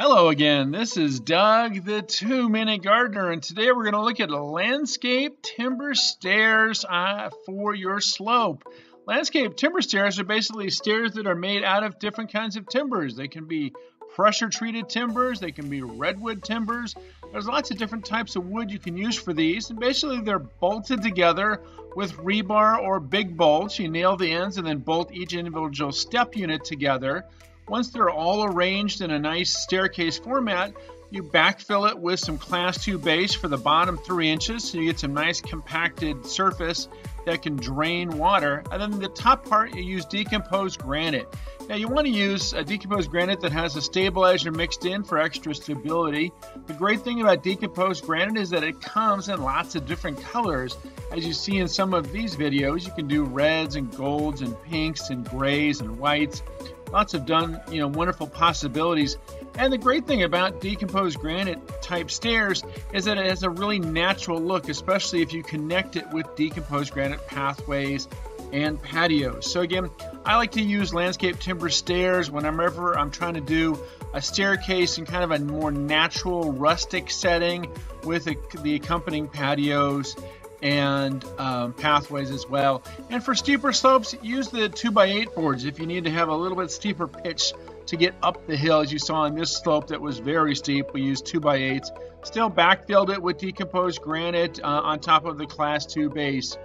Hello again, this is Doug the Two Minute Gardener, and today we're going to look at landscape timber stairs uh, for your slope. Landscape timber stairs are basically stairs that are made out of different kinds of timbers. They can be pressure treated timbers, they can be redwood timbers. There's lots of different types of wood you can use for these, and basically they're bolted together with rebar or big bolts. You nail the ends and then bolt each individual step unit together. Once they're all arranged in a nice staircase format, you backfill it with some class 2 base for the bottom 3 inches so you get some nice compacted surface that can drain water. And then the top part you use decomposed granite. Now you want to use a decomposed granite that has a stabilizer mixed in for extra stability. The great thing about decomposed granite is that it comes in lots of different colors. As you see in some of these videos, you can do reds and golds and pinks and grays and whites lots of done, you know, wonderful possibilities. And the great thing about decomposed granite type stairs is that it has a really natural look, especially if you connect it with decomposed granite pathways and patios. So again, I like to use landscape timber stairs whenever I'm trying to do a staircase in kind of a more natural rustic setting with the accompanying patios and um, pathways as well. And for steeper slopes, use the 2x8 boards if you need to have a little bit steeper pitch to get up the hill. As you saw on this slope that was very steep, we used 2x8s. Still backfilled it with decomposed granite uh, on top of the class 2 base.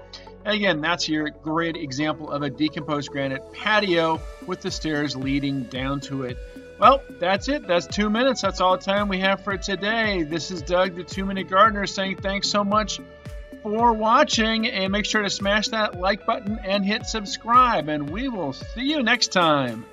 And again, that's your great example of a decomposed granite patio with the stairs leading down to it. Well, that's it. That's two minutes. That's all the time we have for today. This is Doug, the Two Minute Gardener, saying thanks so much for watching and make sure to smash that like button and hit subscribe and we will see you next time.